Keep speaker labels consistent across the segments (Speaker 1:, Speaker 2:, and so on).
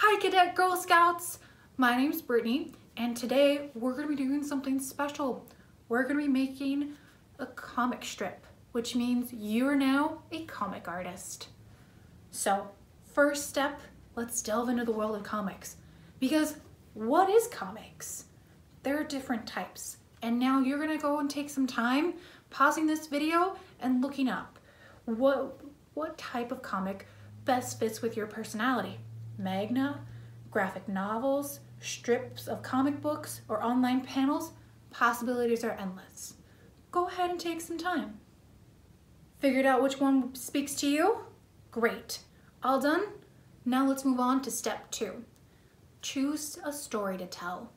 Speaker 1: Hi Cadette Girl Scouts! My name is Brittany and today we're going to be doing something special. We're going to be making a comic strip, which means you're now a comic artist. So first step, let's delve into the world of comics. Because what is comics? There are different types. And now you're going to go and take some time pausing this video and looking up what, what type of comic best fits with your personality manga, graphic novels, strips of comic books, or online panels, possibilities are endless. Go ahead and take some time. Figured out which one speaks to you? Great. All done? Now let's move on to step two. Choose a story to tell.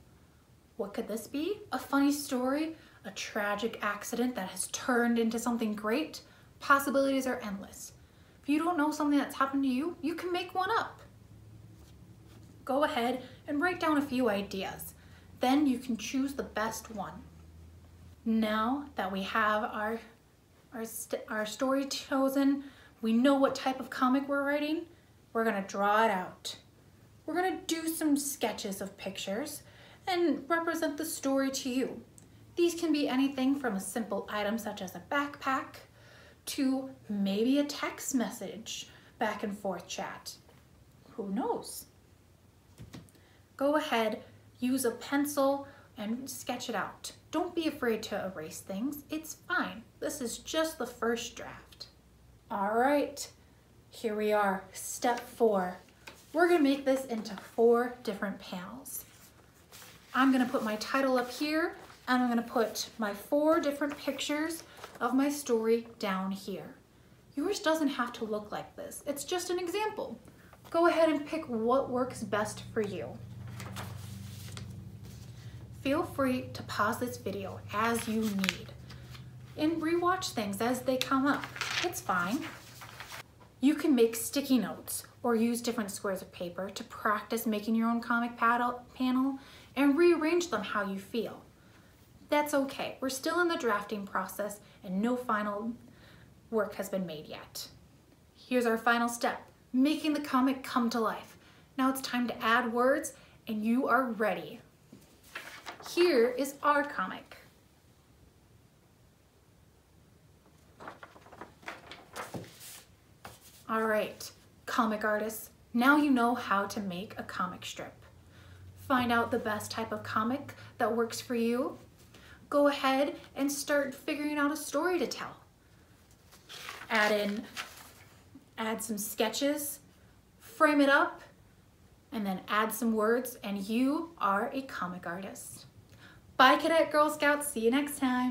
Speaker 1: What could this be? A funny story? A tragic accident that has turned into something great? Possibilities are endless. If you don't know something that's happened to you, you can make one up go ahead and write down a few ideas. Then you can choose the best one. Now that we have our, our, our story chosen, we know what type of comic we're writing, we're gonna draw it out. We're gonna do some sketches of pictures and represent the story to you. These can be anything from a simple item such as a backpack to maybe a text message back and forth chat. Who knows? Go ahead, use a pencil and sketch it out. Don't be afraid to erase things. It's fine. This is just the first draft. All right, here we are, step four. We're gonna make this into four different panels. I'm gonna put my title up here and I'm gonna put my four different pictures of my story down here. Yours doesn't have to look like this. It's just an example. Go ahead and pick what works best for you. Feel free to pause this video as you need and rewatch things as they come up. It's fine. You can make sticky notes or use different squares of paper to practice making your own comic panel and rearrange them how you feel. That's okay. We're still in the drafting process and no final work has been made yet. Here's our final step, making the comic come to life. Now it's time to add words and you are ready. Here is our comic. All right, comic artists, now you know how to make a comic strip. Find out the best type of comic that works for you. Go ahead and start figuring out a story to tell. Add in, add some sketches, frame it up, and then add some words and you are a comic artist. Bye Cadette Girl Scouts, see you next time.